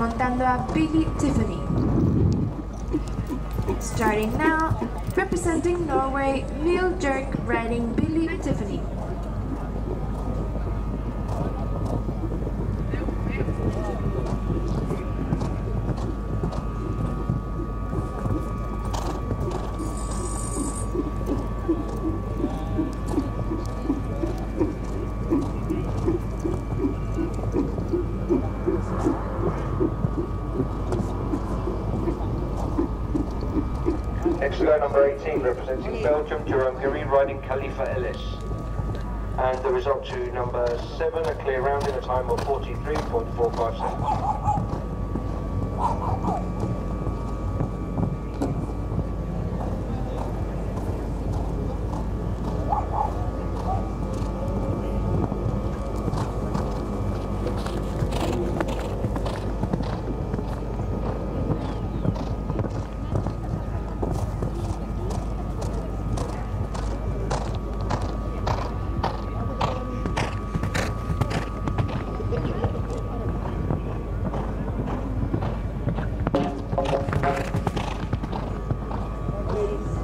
montando a Billy Tiffany. Starting now, representing Norway, Mille Bjerke riding Billy Tiffany. We number 18, representing Belgium, Jerome Guéry riding Khalifa Ellis. And the result to number 7, a clear round in a time of 43.457. ladies.